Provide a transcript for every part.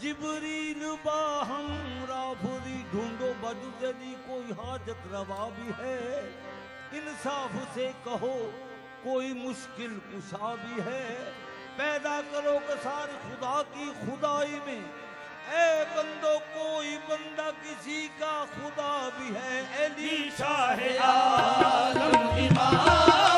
जिबरील बाहम राफुरी ढूंढो बद यदि कोई हाजत रवा भी है इंसाफ से कहो कोई मुश्किल कुशा भी है पैदा करो कसार खुदा की खुदाई में। ऐ बंदो, कोई बंदा किसी का खुदा भी है एली शाह आलम इमाम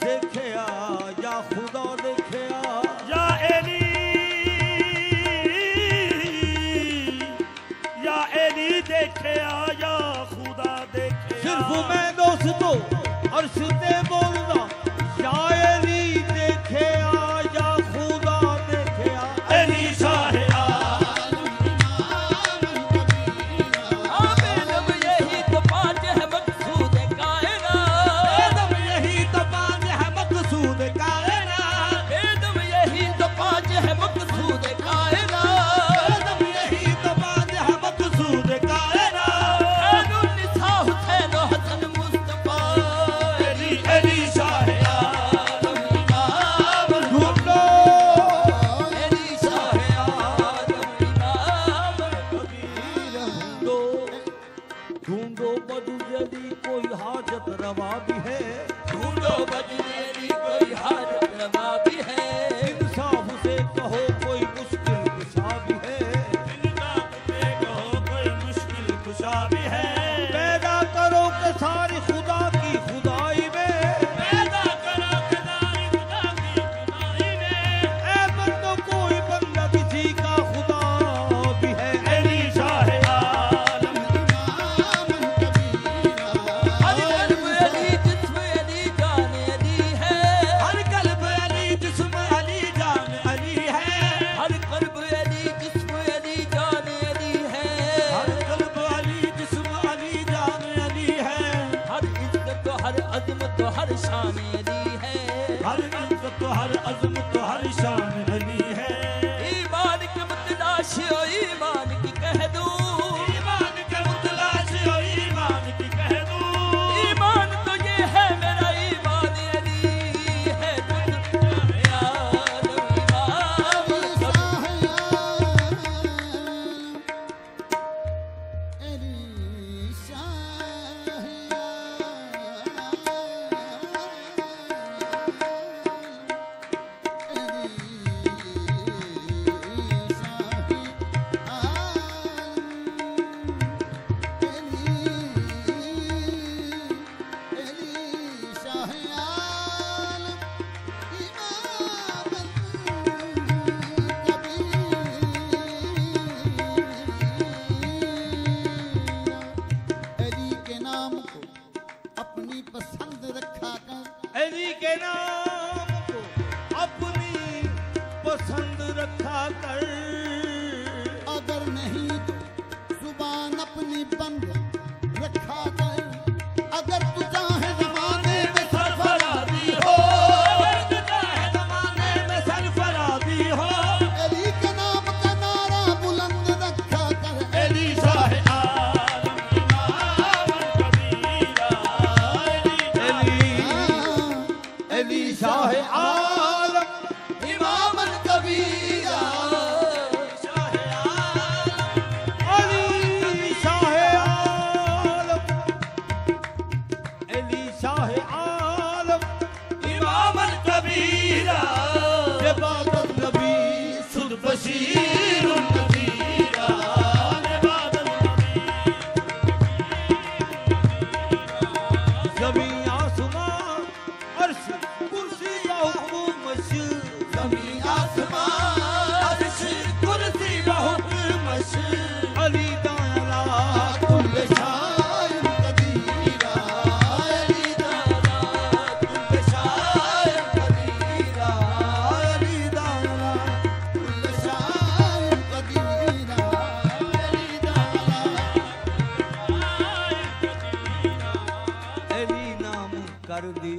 ਦੇਖਿਆ ਜਾਂ ਖੁਦਾ ਦੇਖਿਆ। ਜਾਂ ਅਲੀ ਦੇਖਿਆ ਜਾਂ ਖੁਦਾ ਦੇਖਿਆ। ਸਿਰਫ ਮੈਂ ਦੋਸਤੋ ਅਰਸ਼ ਤੇ तुहर अज़म तुहर जमीन आसमान अर्श कुर्सी बहुमश अली दाला कुल शायर कबीरा अली दादा कुल शायर कबीरा अली दादा कुल शायर कबीरा अली दादा अली नाम कर दी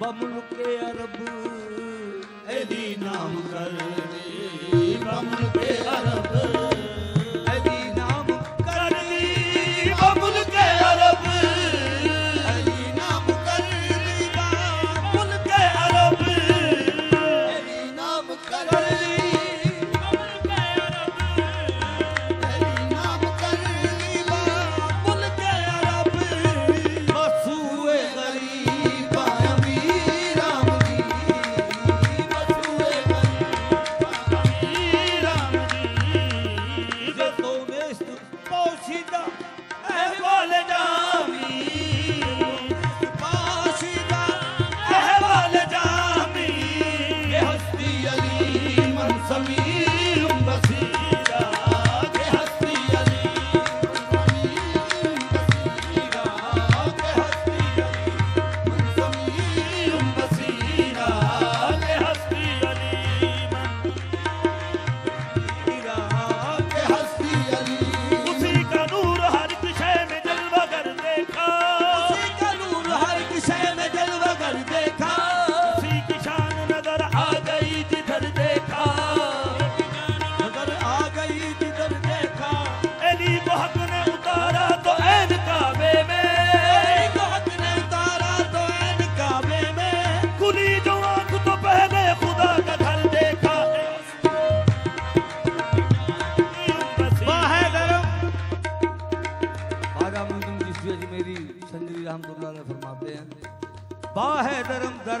बमुल के अरब अली नाम कर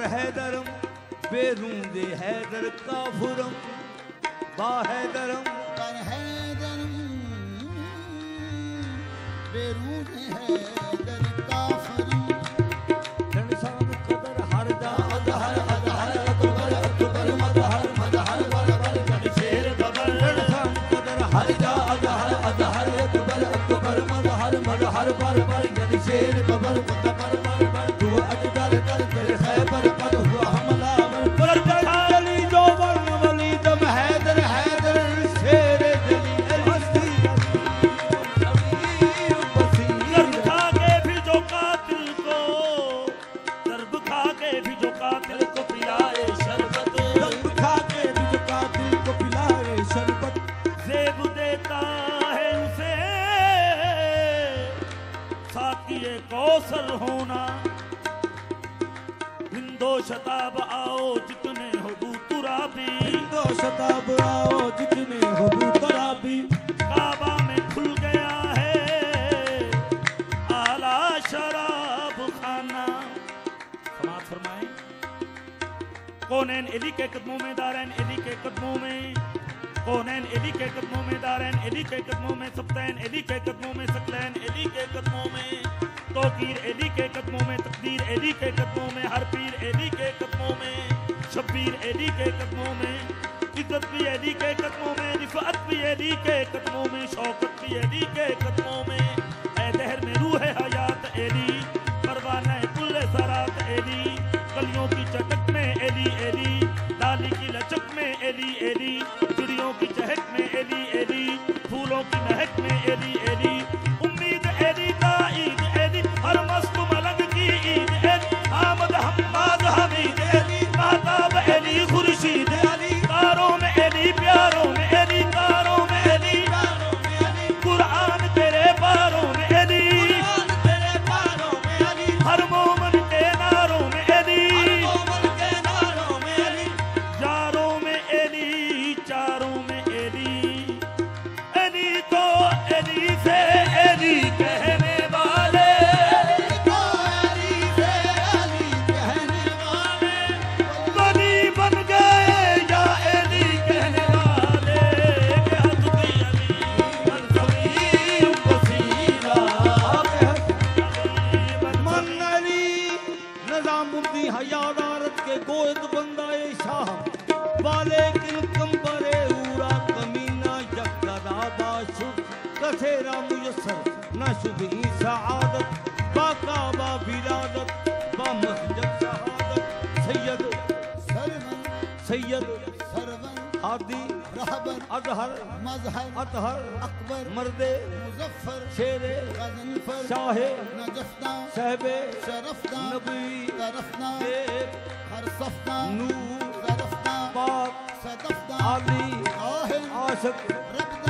दरम दर है दरम बेरूंदे है दर काफुरम बाहे दरम पर हैदर बेरून हैदर काफर इंसान कदर हर दा हर हर अकबर अकबर मदहर मदहर बरबर कर शेर बबर इंसान कौसर होना। हिंदो शताब आओ जितने हो दूतुरा भी दो शताब आओ जितने हो दूतरा भी काबा में खुल गया है। आला शराब खाना। समाज फरमाए। कौनैन एली के कदमों में दारैन एली के कदमों में? कौन कौनैन एली के कदमों में दारैन एली के कदमों में? सप्तैन एली के कदमों में सकलैन एली के कदमों में? तोकीर एली के कदमों में, तकदीर एली के कदमों में, हर पीर एली के कदमों में, शब्बीर एली के कदमों में, इज़्ज़त भी एली के कदमों में, रिफात भी एली के कदमों में, शौकत भी एली के कदमों में। ऐ दहर में रूह है हयात एली पर परवाना कुल्ले सरात एली कलियों की चटक में एली एली डाली की लचक में एली एली चिड़ियों की चहक में एली एली फूलों की महक कथेरा मुयसर न शुभी सआदत बाका बा विलादत बा मस्जिद शहादत सैयद सरवन सैयद सरवन हादी रहबर अजहर मजहर अतहर अकबर मर्दे मुजफ्फर शेरे गजनफर शाहे नजफना सहबे शरफना नबी तरफना देव हरसफना नूर तरफना पाक सदफना आली आहिल आशक रबदा नेक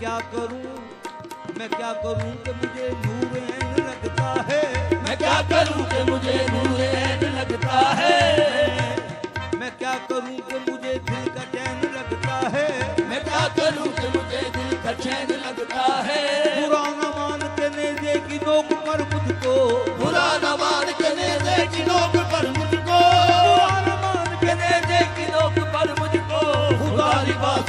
क्या करूँ? मैं क्या करूँ कि मुझे नूर ऐन लगता है? मैं क्या करूँ कि मुझे नूर ऐन लगता है? मैं क्या करूँ कि मुझे दिल का चैन लगता है? मैं क्या करूँ कि मुझे दिल का चैन लगता है? पुराना मान के नेजे की नोक पर मुझको। बुरा न मान के नेज़े की नोक पर मुझको। पुराना मान के नेज़े की नोक पर मुझको। खुदा लिबास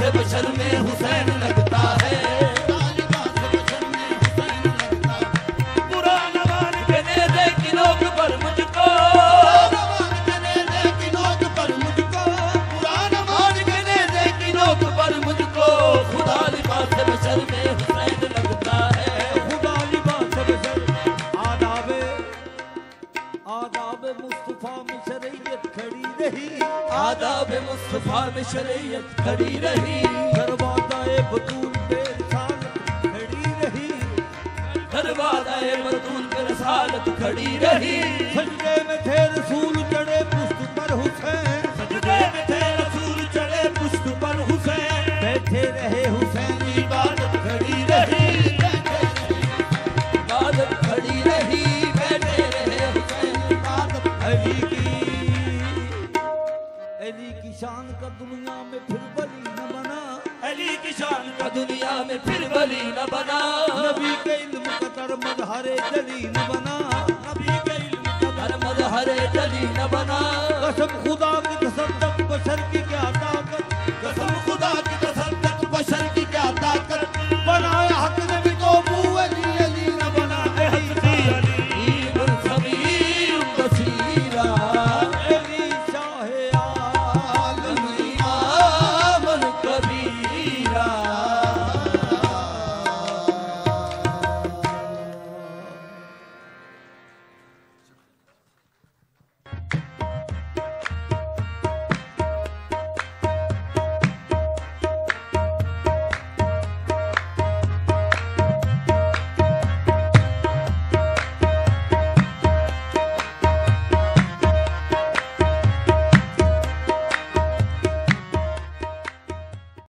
शरीयत खड़ी रही, दरवाज़ा बतूल पे सालत खड़ी रही। दरवाज़ा बतूल पे रसालत खड़ी रही। सजदे में थे रसूल, चढ़े पुष्ट पर हुसैन। सजदे में थे रसूल, चढ़े पुष्ट पर हुसैन। बैठे रहे हुसैन। की शान का दुनिया में फिर बली न बना। नबी के इल्म का धर्म हरे जली न बना। नबी के इल्म का धर्म हरे जली न बना। कसम खुदा की कसम तक बशर की क्या ताकत। कसम खुदा की कसम तक बशर की क्या ताकत। बनाए